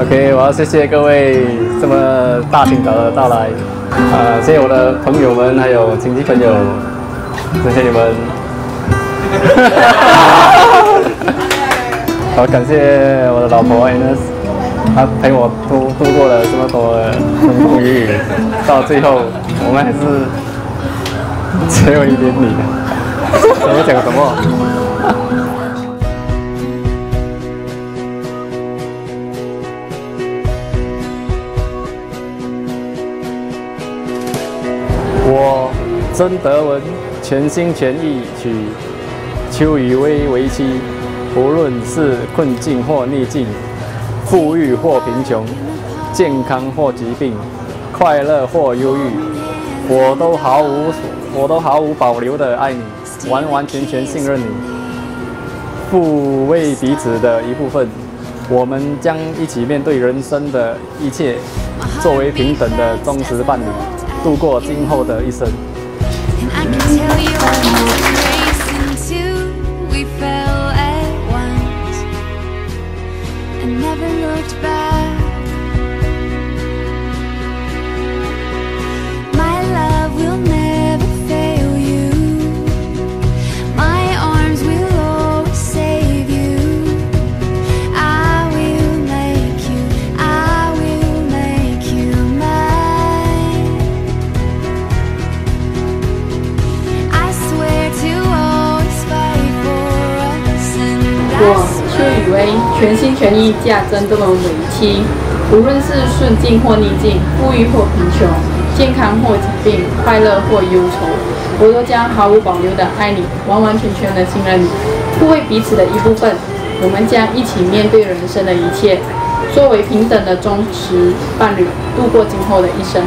OK，我要谢谢各位这么大清早的到来，啊，谢谢我的朋友们，还有亲戚朋友，谢谢你们。好，感谢我的老婆 Ines，她陪我度度过了这么多的风风雨雨，到最后我们还是只有一点你。怎么讲什么？曾德文全心全意娶邱雨薇为妻，无论是困境或逆境，富裕或贫穷，健康或疾病，快乐或忧郁，我都毫无我都毫无保留的爱你，完完全全信任你，互为彼此的一部分。我们将一起面对人生的一切，作为平等的忠实伴侣。度过今后的一生。never looked back. 我邱雨薇全心全意嫁曾德文为妻，无论是顺境或逆境，富裕或贫穷，健康或疾病，快乐或忧愁，我都将毫无保留的爱你，完完全全的信任你，互为彼此的一部分。我们将一起面对人生的一切，作为平等的忠实伴侣，度过今后的一生。